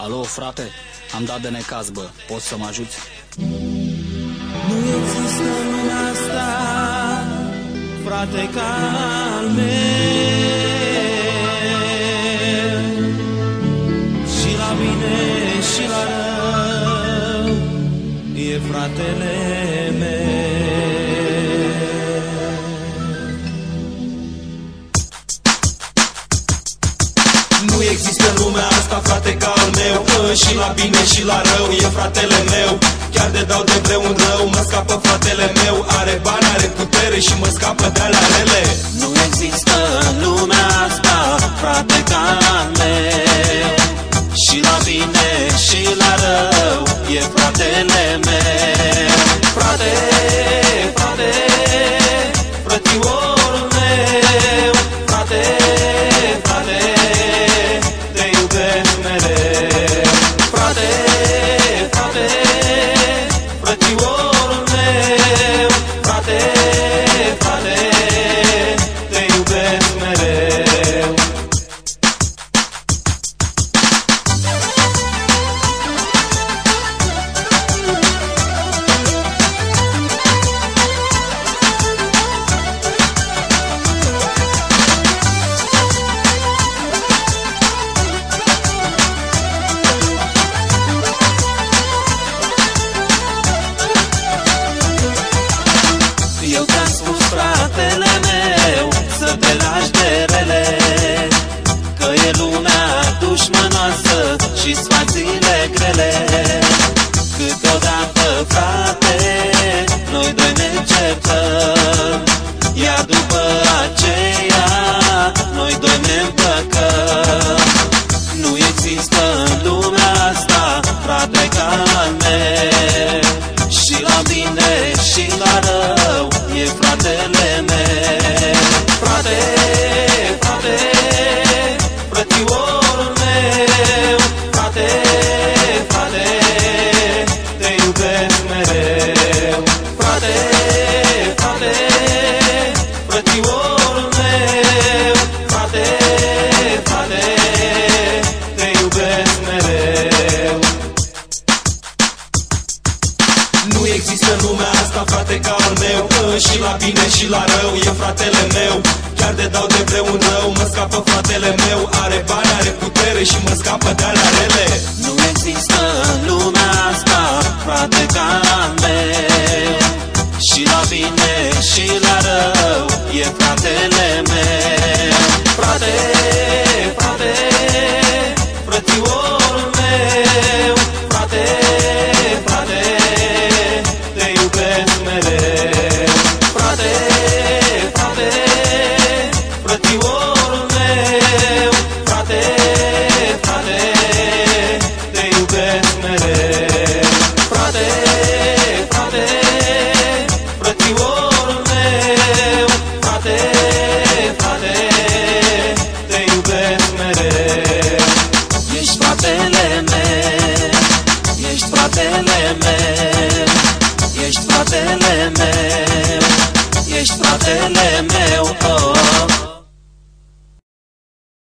Alo, frate, am dat de necaz, bă. Poți să mă ajuți? Nu există în lumea asta, frate, ca al meu. Și la bine și la rău, e fratele meu. Nu există în lumea asta, frate, și la bine și la rău e fratele meu. Chiar de dau de vreun rău, mă scapă fratele meu. Are bani, are putere și mă scapă de alea rele. Nu există în lumea asta, frate, ca al meu Și la bine și la rău e fratele meu la bine și la rău e fratele meu. Chiar de dau de vreun rău, mă scapă fratele meu. Are bani, are putere și mă scapă de alea rele. Nu există în lumea asta, frate, ca al meu Și la bine și la rău e fratele meu. Frate, frate, meu Ești fratele meu oh.